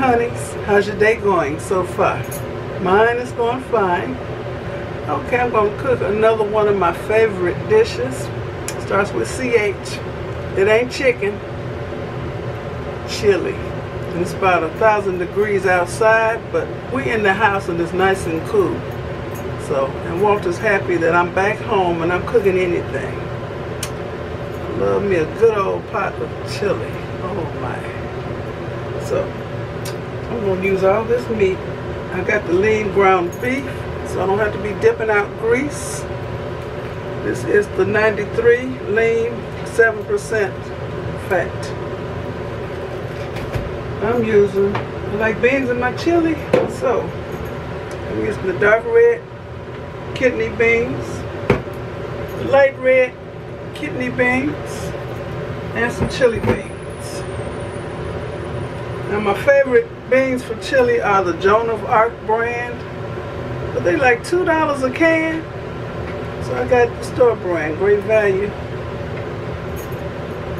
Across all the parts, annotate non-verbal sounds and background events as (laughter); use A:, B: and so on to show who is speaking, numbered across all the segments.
A: honeys. How's your day going so far? Mine is going fine. Okay, I'm going to cook another one of my favorite dishes. Starts with CH. It ain't chicken. Chili. And it's about a thousand degrees outside, but we in the house and it's nice and cool. So, and Walter's happy that I'm back home and I'm cooking anything. Love me a good old pot of chili. Oh my. So, I'm gonna use all this meat. I got the lean ground beef, so I don't have to be dipping out grease. This is the 93 lean, 7% fat. I'm using, I like beans in my chili, so I'm using the dark red kidney beans, the light red kidney beans, and some chili beans. Now my favorite beans for chili are the Joan of Arc brand, but they're like $2 a can. So I got the store brand, great value.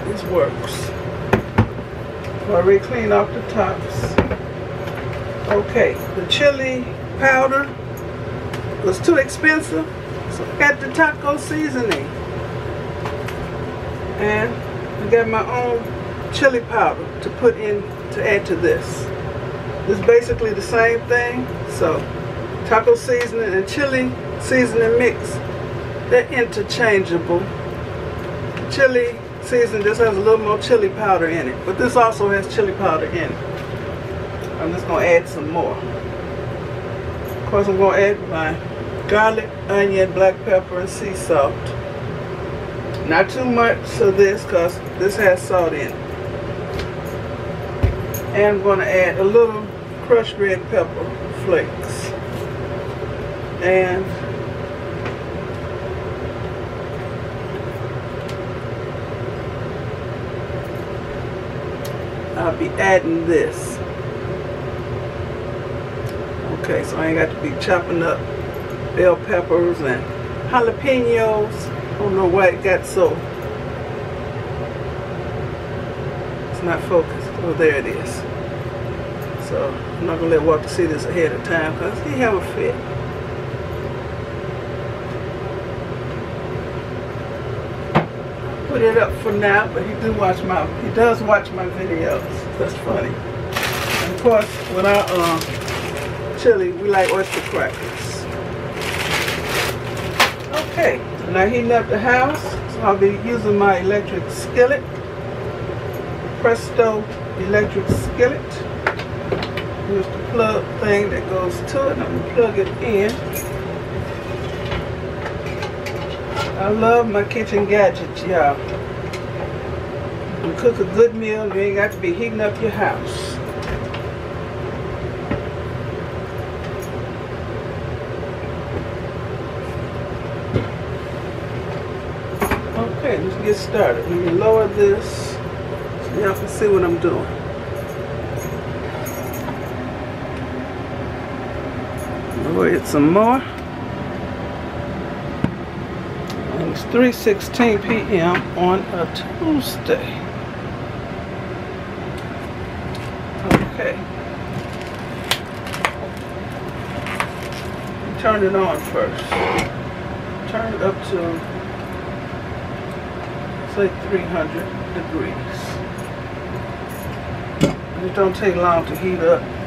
A: This works. I already clean off the tops. Okay, the chili powder was too expensive, so I got the taco seasoning. And I got my own chili powder to put in to add to this. It's basically the same thing, so taco seasoning and chili seasoning mix, they're interchangeable. Chili seasoning just has a little more chili powder in it, but this also has chili powder in it. I'm just gonna add some more. Of course, I'm gonna add my garlic, onion, black pepper, and sea salt. Not too much of this because this has salt in it. And I'm gonna add a little crushed red pepper flakes. And I'll be adding this. Okay, so I ain't got to be chopping up bell peppers and jalapenos. I don't know why it got so. It's not focused. Oh, there it is. So I'm not gonna let Walter see this ahead of time because he have a fit. put it up for now, but he do watch my he does watch my videos. That's funny. And of course, with our uh, chili, we like oyster crackers. Okay, now heating up the house, so I'll be using my electric skillet, Presto electric skillet. Here's the plug thing that goes to it. I'm gonna plug it in. I love my kitchen gadgets, y'all. You cook a good meal, you ain't got to be heating up your house. Okay, let's get started. Let me lower this so y'all can see what I'm doing. Lower it some more. And It's 3.16 p.m. on a Tuesday. Okay. Turn it on first. Turn it up to, say, 300 degrees. It don't take long to heat up.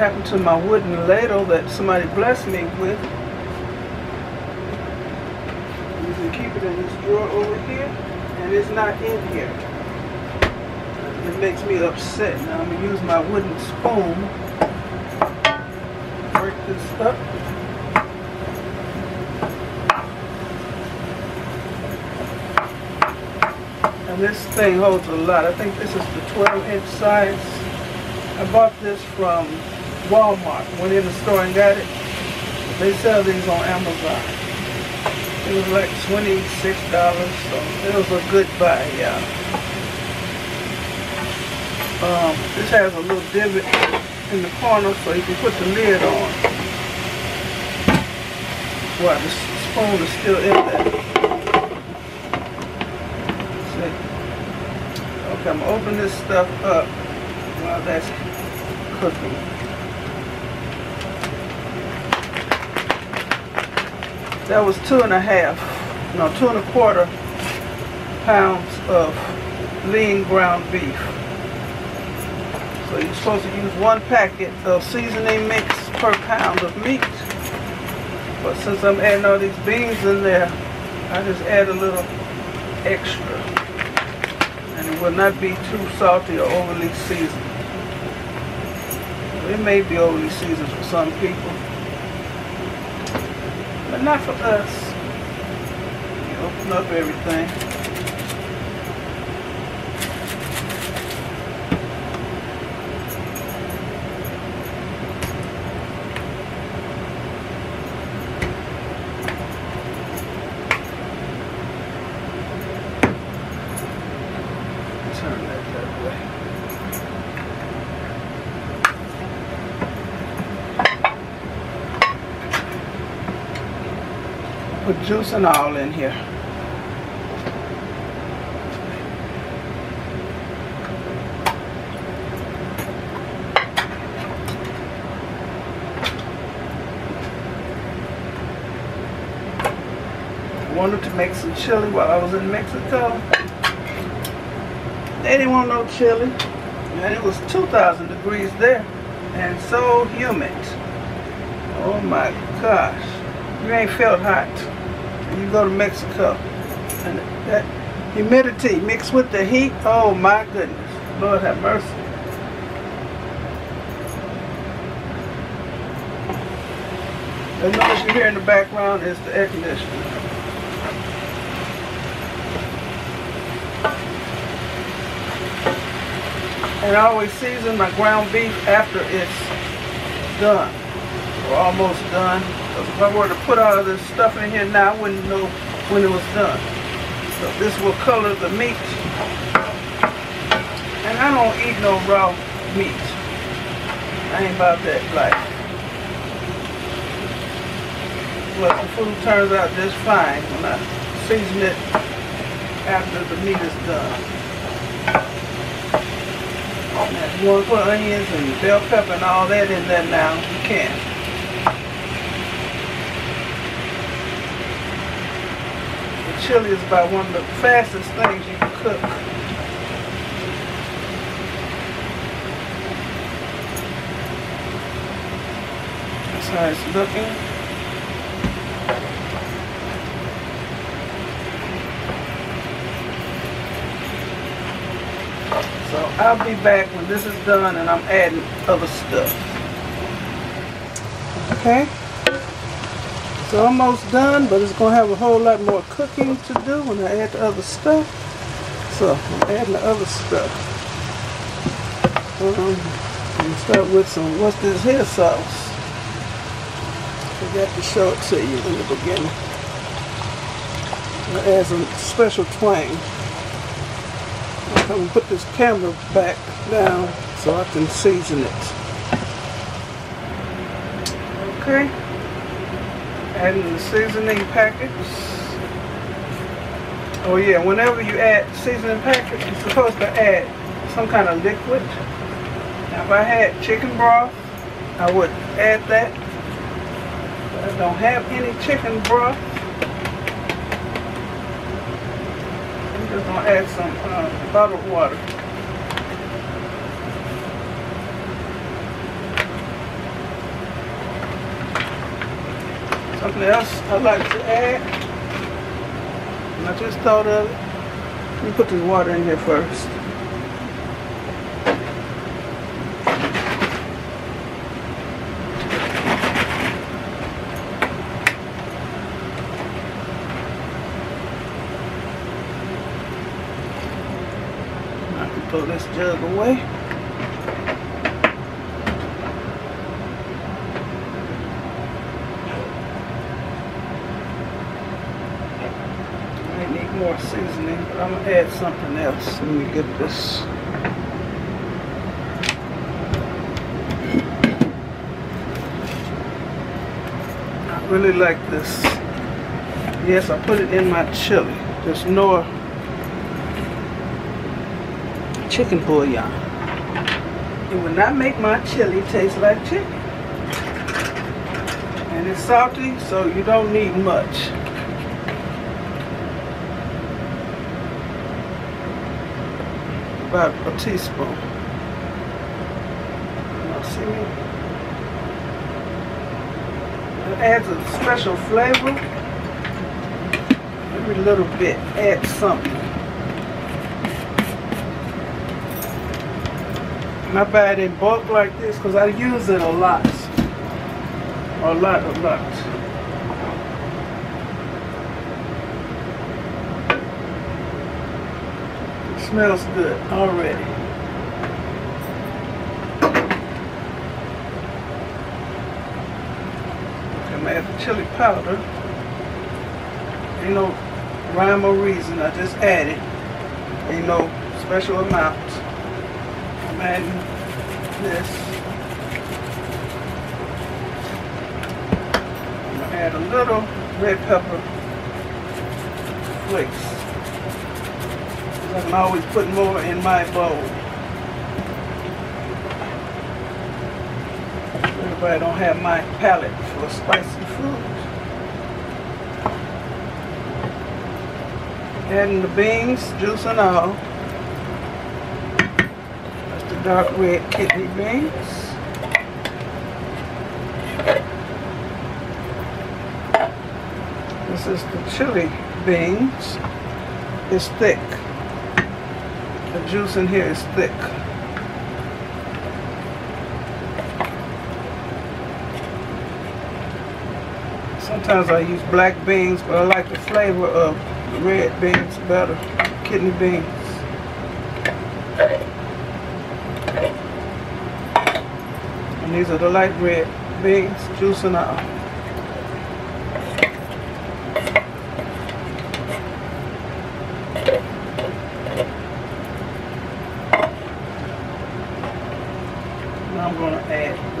A: Happened to my wooden ladle that somebody blessed me with. You can keep it in this drawer over here, and it's not in here. It makes me upset. Now I'm gonna use my wooden spoon. Break this up. And this thing holds a lot. I think this is the 12 inch size. I bought this from Walmart. Went in the store and got it. They sell these on Amazon. It was like $26, so it was a good buy, y'all. Um, this has a little divot in the corner so you can put the lid on. While the spoon is still in there. Okay, I'm gonna open this stuff up while that's cooking. That was two and a half, no, two and a quarter pounds of lean ground beef. So you're supposed to use one packet of seasoning mix per pound of meat. But since I'm adding all these beans in there, I just add a little extra. And it will not be too salty or overly seasoned. It may be overly seasoned for some people. Not for us. You open up everything. put juice and all in here. Wanted to make some chili while I was in Mexico. They didn't want no chili. And it was 2,000 degrees there. And so humid. Oh my gosh. You ain't felt hot you go to Mexico. And that humidity mixed with the heat, oh my goodness. Lord have mercy. The noise you hear in the background is the air conditioner. And I always season my ground beef after it's done or almost done. If I were to put all this stuff in here now, I wouldn't know when it was done. So this will color the meat. And I don't eat no raw meat. I ain't about that life. But the food turns out just fine when I season it after the meat is done. You want to put onions and bell pepper and all that in there now, you can. Chili is about one of the fastest things you can cook. That's how it's looking. So I'll be back when this is done and I'm adding other stuff. Okay? It's almost done, but it's going to have a whole lot more cooking to do when I add the other stuff. So I'm adding the other stuff. Um, I'm start with some, what's this here sauce? Forgot to show it to you in the beginning. It adds a special twang. I'm going to put this camera back down so I can season it. Okay the seasoning packets. Oh yeah, whenever you add seasoning packets, you're supposed to add some kind of liquid. Now if I had chicken broth, I would add that. But I don't have any chicken broth. I'm just gonna add some uh, bottled water. Something else I'd like to add. And I just thought of it. Let me put this water in here first. Throw this jug away. more seasoning, but I'm gonna add something else. Let me get this. I really like this. Yes, I put it in my chili. There's no chicken bouillon. It will not make my chili taste like chicken. And it's salty, so you don't need much. About a teaspoon. See me? It adds a special flavor. Every little bit adds something. And I buy it in bulk like this because I use it a lot. A lot, a lot. Smells good already. I'm gonna add the chili powder. Ain't no rhyme or reason, I just add it. Ain't no special amount. I'm adding this. I'm gonna add a little red pepper flakes. I can always put more in my bowl. Everybody don't have my palate for spicy food. Adding the beans, juice and all. That's the dark red kidney beans. This is the chili beans. It's thick. The juice in here is thick. Sometimes I use black beans, but I like the flavor of red beans better. Kidney beans. And these are the light red beans, juice and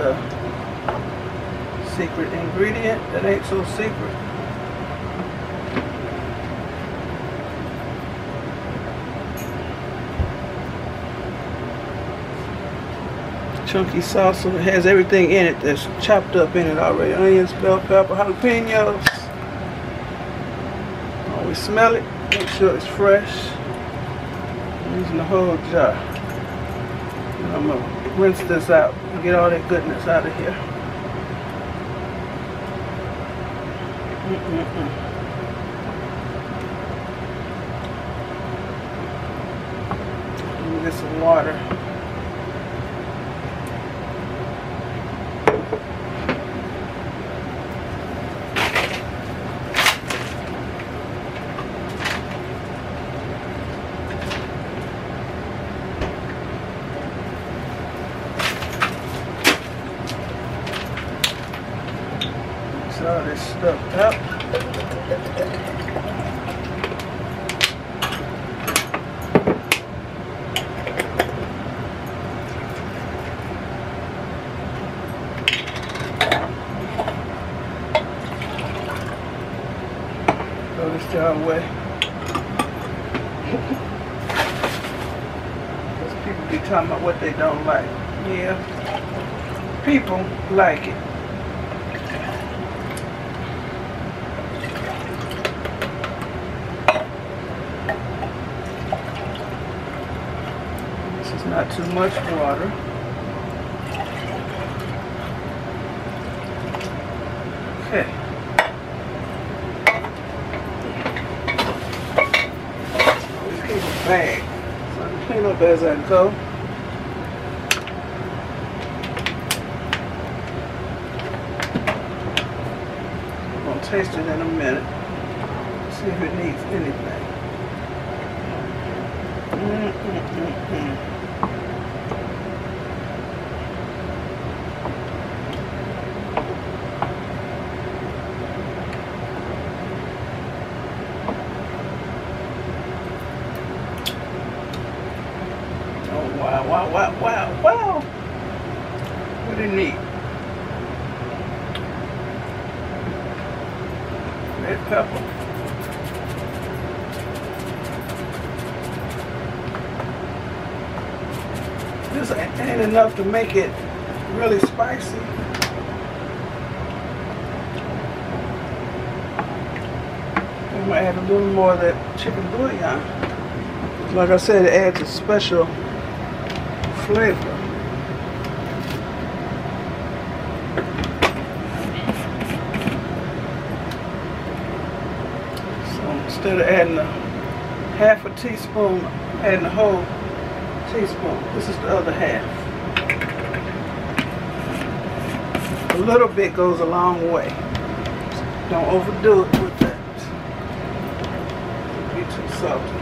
A: all. secret ingredient that ain't so secret. Chunky salsa it has everything in it that's chopped up in it already. Onions, bell pepper, jalapenos. Always smell it, make sure it's fresh. I'm using the whole jar. And I'm gonna rinse this out and get all that goodness out of here. Mm -mm Let me get some water. All this stuff up. Throw this jar away. Because people be talking about what they don't like. Yeah, people like it. Not too much water. Okay. Always keep a bag so I clean up as I go. I'm gonna taste it in a minute. See if it needs anything. Mm -mm -mm wow, wow, wow, wow. Pretty neat. Red pepper. This ain't enough to make it really spicy. I might add a little more of that chicken bouillon. Like I said, it adds a special flavor. So instead of adding a half a teaspoon, adding a whole teaspoon. This is the other half. A little bit goes a long way. Don't overdo it with that. Be too salty.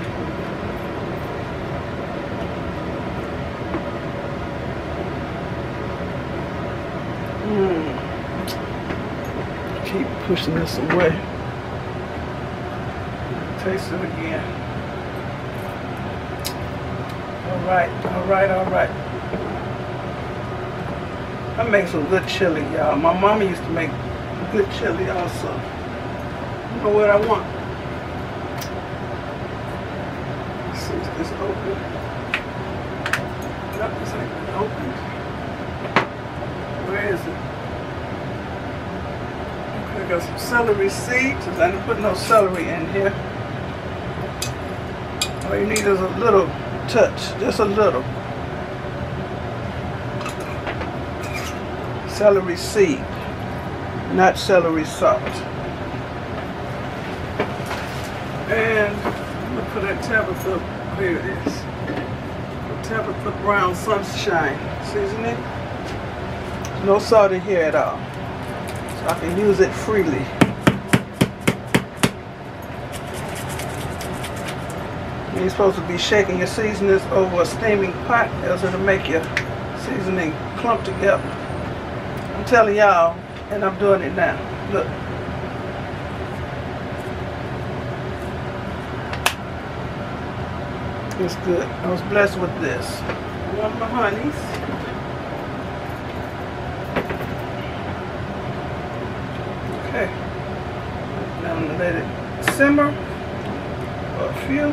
A: Mm. Keep pushing this away. Taste it again. All right, all right, all right. I make some good chili, y'all. My mama used to make good chili also. You know what I want? Let's see, is this open? Nope, this ain't open. Where is it? Okay, I got some celery seeds. I didn't put no celery in here. All you need is a little touch, just a little. Celery seed, not celery salt. And look for that Tabitha, here it is. Tabitha Brown Sunshine seasoning. No salt in here at all. So I can use it freely. You're supposed to be shaking your seasonings over a steaming pot else it'll make your seasoning clump together. Telling y'all, and I'm doing it now. Look. It's good. I was blessed with this. One of my honeys. Okay. Now I'm gonna let it simmer for a few.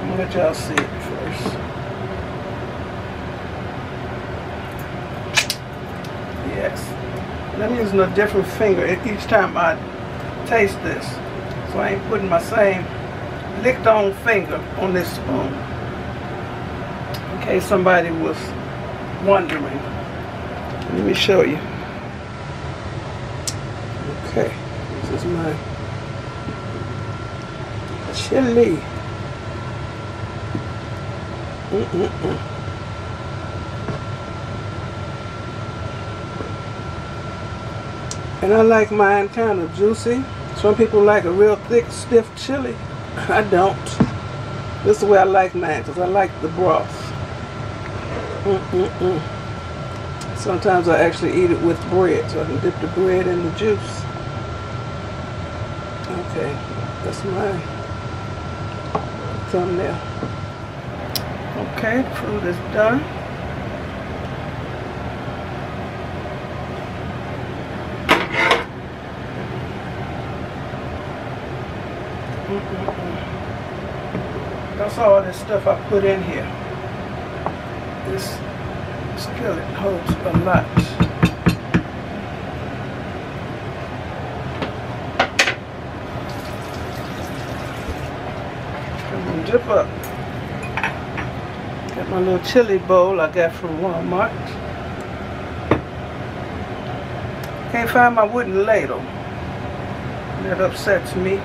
A: I'm gonna let y'all see it first. Yes. And I'm using a different finger each time I taste this. So I ain't putting my same licked on finger on this spoon. In case somebody was wondering. Let me show you. Okay, this is my chili. Mm -mm -mm. And I like mine kind of juicy. Some people like a real thick, stiff chili. (laughs) I don't. This is the way I like mine because I like the broth. Mm-mm-mm. Sometimes I actually eat it with bread so I can dip the bread in the juice. Okay, that's my thumbnail. Okay, food is done. That's all this stuff I put in here. This skillet holds a lot. I'm gonna dip up. Got my little chili bowl I got from Walmart. Can't find my wooden ladle. That upsets me.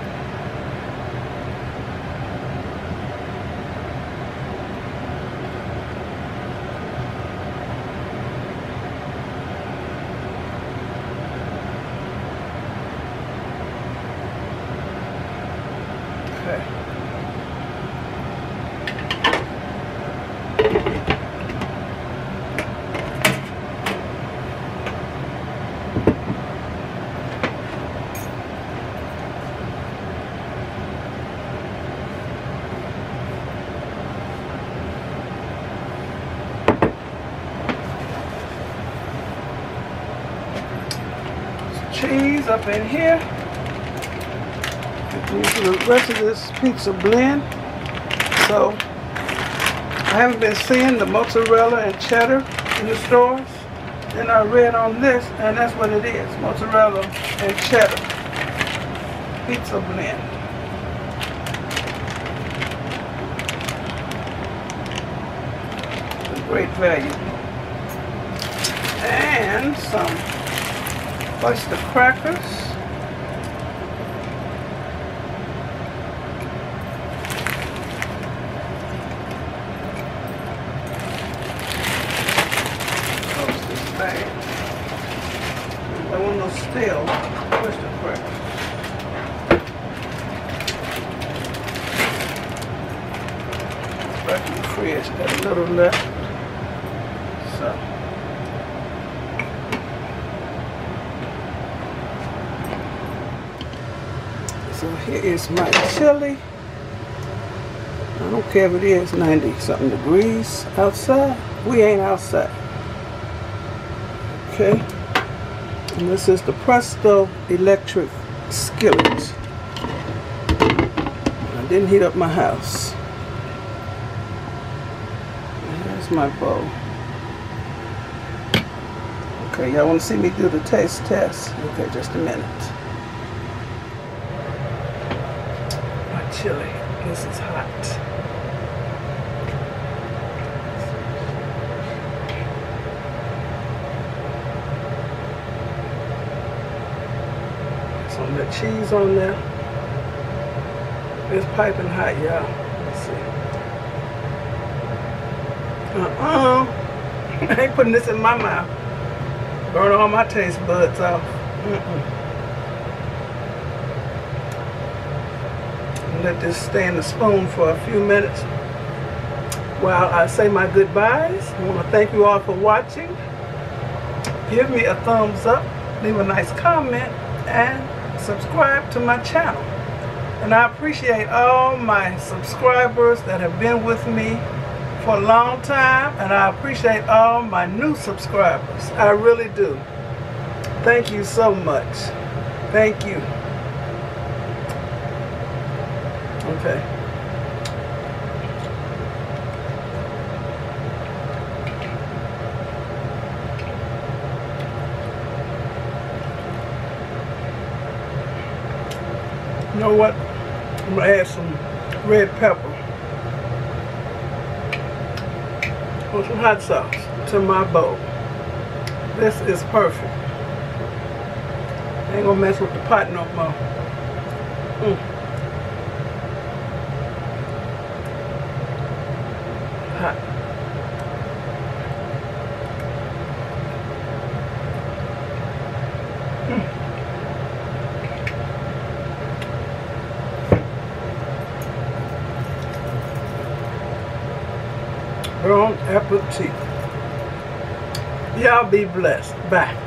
A: Okay. Cheese up in here. The rest of this pizza blend. So I haven't been seeing the mozzarella and cheddar in the stores. Then I read on this, and that's what it is, mozzarella and cheddar pizza blend. Great value. And some oyster crackers. stale oyster crackers. Back in got a little left. So. So here is my chili. I don't care if it is 90 something degrees outside. We ain't outside. Okay. And this is the Presto electric skillet. I didn't heat up my house. Here's my bowl. Okay, y'all want to see me do the taste test? Okay, just a minute. Chili. This is hot. Some of the cheese on there. It's piping hot, y'all. Let's see. Uh-uh. (laughs) I ain't putting this in my mouth. Burn all my taste buds off. Mm -mm. Let this stay in the spoon for a few minutes while I say my goodbyes. I want to thank you all for watching. Give me a thumbs up, leave a nice comment, and subscribe to my channel. And I appreciate all my subscribers that have been with me for a long time. And I appreciate all my new subscribers. I really do. Thank you so much. Thank you. Okay. You know what? I'm gonna add some red pepper or some hot sauce to my bowl. This is perfect. I ain't gonna mess with the pot no more. Mm. Hot. Bon appetit. Y'all be blessed. Bye.